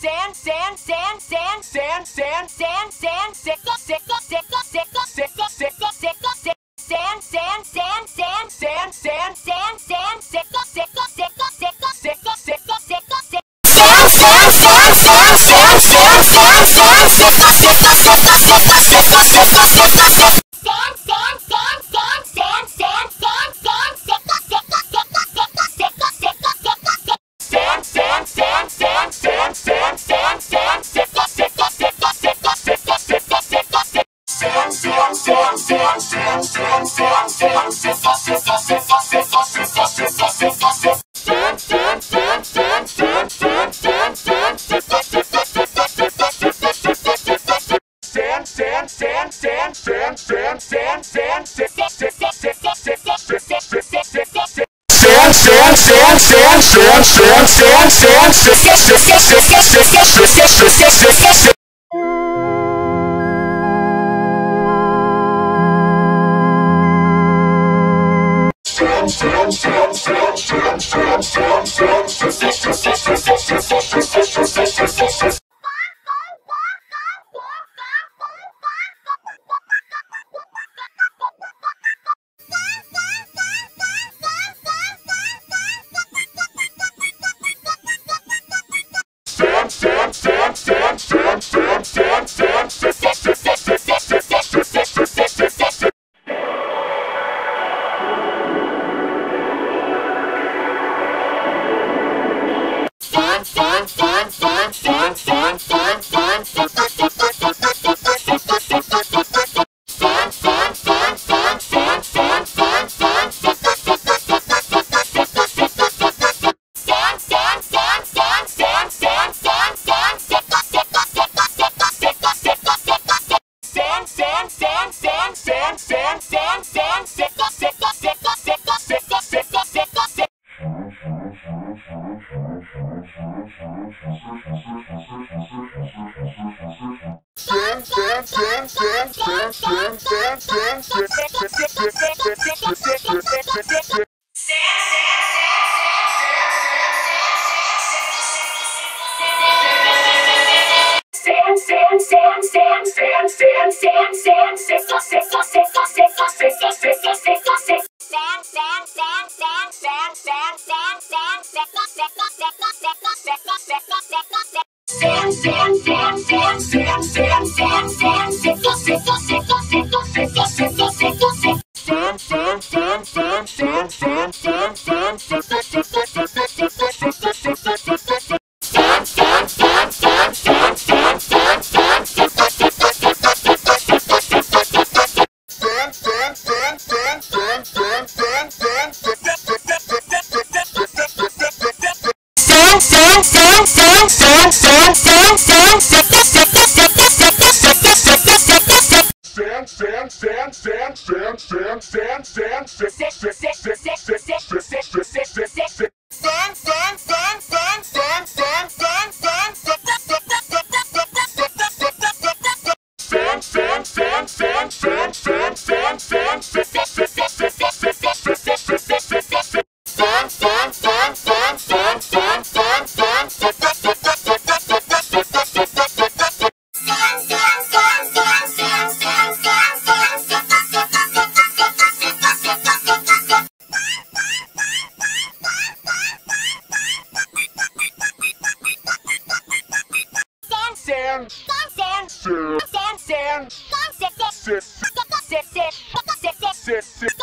sand, sand, sand, sand, sand, sand, sand, sand, sickle, sickle, sickle, sickle, sickle, sickle, sickle, sickle, sand, sand, sand, sand, sand, sand, sand, sand, sickle, sickle, sickle, sickle, sickle, sickle, sickle, sickle. Sand, sand, sand, sand, sand, sand, sand, sand, sand, sand, sand, sand, sand, sand, sickle, sickle, sickle, sickle, sickle, sickle, sickle, Sand, sand, sand, sand, sand, sand, sand, sand, sickle, sickle, sickle, sickle, sickle, sickle, sickle. Sand, sand, sand, sand, sand, sand, sand, sand, sickle, sickle, sickle, sickle, sickle, sickle, sickle, Santa. Sam, Sam, Sam, Sam, Sam. Sand, sand, sand, sand, sand, sand, sand, sickle, sickle, sickle, sickle, sickle, sickle, sickle,